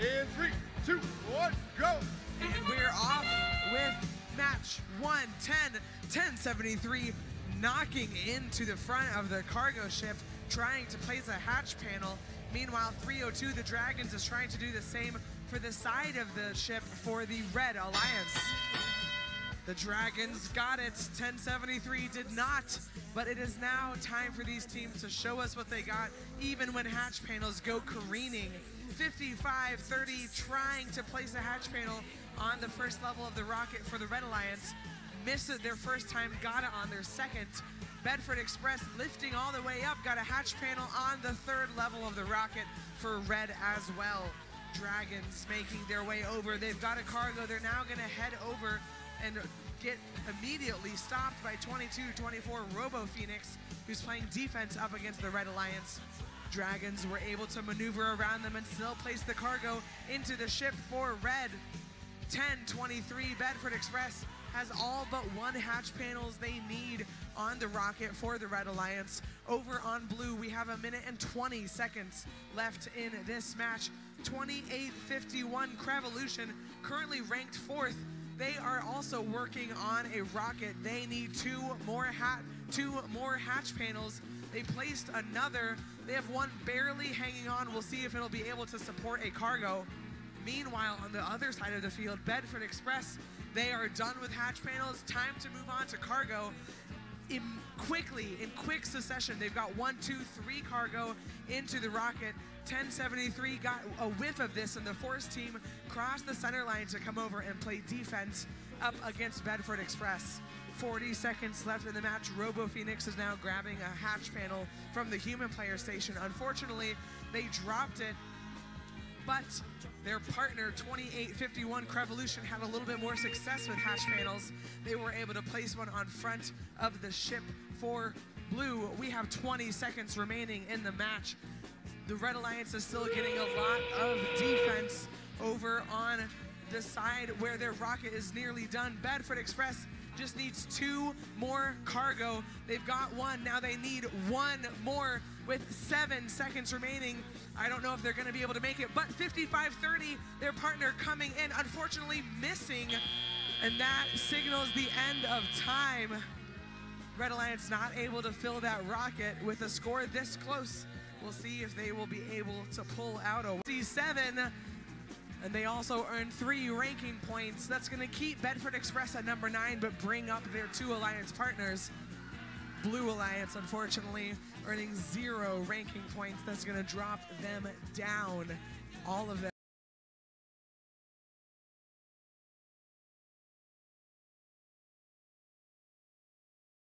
In three, two, one, go. And we're off with match 110, 1073, knocking into the front of the cargo ship, trying to place a hatch panel. Meanwhile, 302, the Dragons, is trying to do the same for the side of the ship for the Red Alliance. The Dragons got it. 1073 did not, but it is now time for these teams to show us what they got, even when hatch panels go careening. 55-30 trying to place a hatch panel on the first level of the rocket for the Red Alliance. Missed it their first time, got it on their second. Bedford Express lifting all the way up, got a hatch panel on the third level of the rocket for Red as well. Dragons making their way over. They've got a cargo. They're now going to head over and get immediately stopped by 22-24 Robo Phoenix, who's playing defense up against the Red Alliance. Dragons were able to maneuver around them and still place the cargo into the ship for Red. 10-23 Bedford Express has all but one hatch panels they need on the rocket for the Red Alliance. Over on blue, we have a minute and 20 seconds left in this match. 28-51 Crevolution, currently ranked fourth. They are also working on a rocket. They need two more hat, two more hatch panels. They placed another. They have one barely hanging on. We'll see if it'll be able to support a cargo. Meanwhile, on the other side of the field, Bedford Express, they are done with hatch panels. Time to move on to cargo. In quickly, in quick succession, they've got one, two, three cargo into the rocket. 1073 got a whiff of this, and the Force team crossed the center line to come over and play defense up against Bedford Express. 40 seconds left in the match. Robo Phoenix is now grabbing a hatch panel from the human player station. Unfortunately, they dropped it but their partner 2851 Crevolution had a little bit more success with hatch panels. They were able to place one on front of the ship for blue. We have 20 seconds remaining in the match. The Red Alliance is still getting a lot of defense over on the side where their rocket is nearly done. Bedford Express just needs two more cargo. They've got one, now they need one more with seven seconds remaining. I don't know if they're gonna be able to make it, but 55-30, their partner coming in, unfortunately missing, and that signals the end of time. Red Alliance not able to fill that rocket with a score this close. We'll see if they will be able to pull out a C7 and they also earn three ranking points. That's going to keep Bedford Express at number nine, but bring up their two alliance partners. Blue Alliance, unfortunately, earning zero ranking points. That's going to drop them down, all of them.